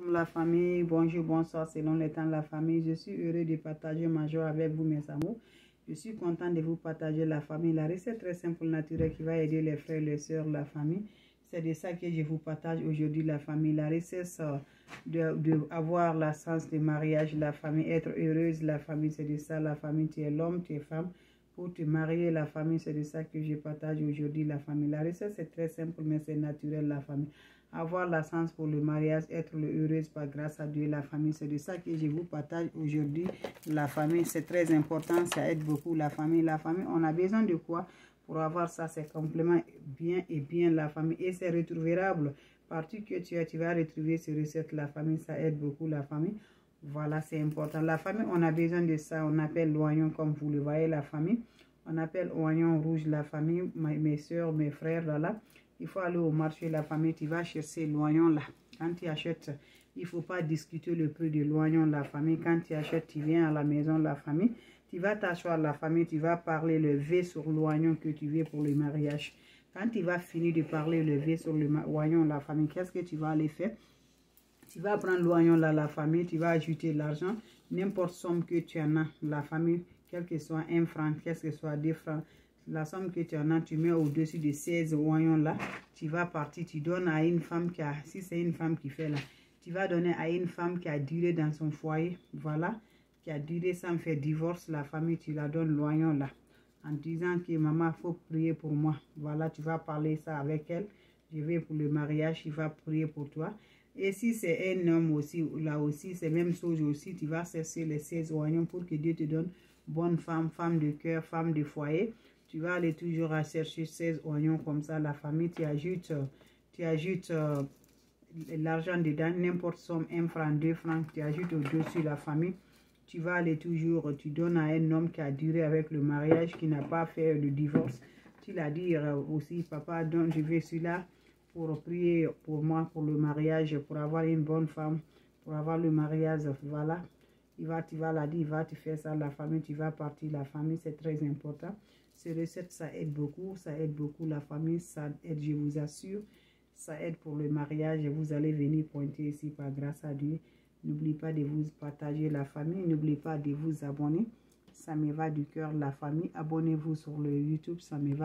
La famille, bonjour, bonsoir, selon le temps de la famille. Je suis heureux de partager ma joie avec vous, mes amours. Je suis content de vous partager la famille. La recette très simple, naturelle qui va aider les frères les sœurs, la famille. C'est de ça que je vous partage aujourd'hui, la famille. La recette de, de avoir la sens de mariage, la famille, être heureuse, la famille, c'est de ça, la famille. Tu es l'homme, tu es femme. Pour te marier, la famille, c'est de ça que je partage aujourd'hui, la famille. La recette, c'est très simple, mais c'est naturel, la famille avoir la chance pour le mariage, être heureuse par grâce à Dieu, la famille. C'est de ça que je vous partage aujourd'hui. La famille, c'est très important, ça aide beaucoup la famille. La famille, on a besoin de quoi pour avoir ça, c'est complément bien et bien la famille. Et c'est retrouvable. Partout que tu as, tu vas retrouver ces recettes. La famille, ça aide beaucoup la famille. Voilà, c'est important. La famille, on a besoin de ça. On appelle l'oignon, comme vous le voyez, la famille. On appelle oignon rouge la famille, mes soeurs, mes frères, voilà. Il faut aller au marché, la famille, tu vas chercher l'oignon là. Quand tu achètes, il ne faut pas discuter le prix de l'oignon, la famille. Quand tu achètes, tu viens à la maison, la famille. Tu vas t'asseoir, la famille, tu vas parler le V sur l'oignon que tu veux pour le mariage. Quand tu vas finir de parler le V sur l'oignon, la famille, qu'est-ce que tu vas aller faire? Tu vas prendre l'oignon là, la famille, tu vas ajouter l'argent, n'importe somme que tu en as, la famille, quel que soit un franc, quel que soit deux francs, la somme que tu en as, tu mets au-dessus de 16 oignons là, tu vas partir, tu donnes à une femme qui a, si c'est une femme qui fait là, tu vas donner à une femme qui a duré dans son foyer, voilà, qui a duré sans faire divorce, la famille, tu la donnes l'oignon là, en disant que maman, faut prier pour moi, voilà, tu vas parler ça avec elle, je vais pour le mariage, il va prier pour toi. Et si c'est un homme aussi, là aussi, c'est même chose aussi, tu vas cesser les 16 oignons pour que Dieu te donne bonne femme, femme de cœur, femme de foyer. Tu vas aller toujours à chercher 16 oignons comme ça. La famille, tu ajoutes, tu ajoutes euh, l'argent dedans, n'importe somme, un franc, deux francs, tu ajoutes au-dessus la famille. Tu vas aller toujours, tu donnes à un homme qui a duré avec le mariage, qui n'a pas fait le divorce. Tu l'as dit euh, aussi, papa, donc je vais celui-là pour prier pour moi, pour le mariage, pour avoir une bonne femme, pour avoir le mariage, voilà. Il va, tu vas la dire, il va te faire ça, la famille, tu vas partir, la famille, c'est très important. Ces recettes, ça aide beaucoup, ça aide beaucoup la famille, ça aide, je vous assure, ça aide pour le mariage vous allez venir pointer ici par grâce à Dieu. N'oubliez pas de vous partager la famille, n'oubliez pas de vous abonner. Ça me va du cœur, la famille. Abonnez-vous sur le YouTube, ça me va.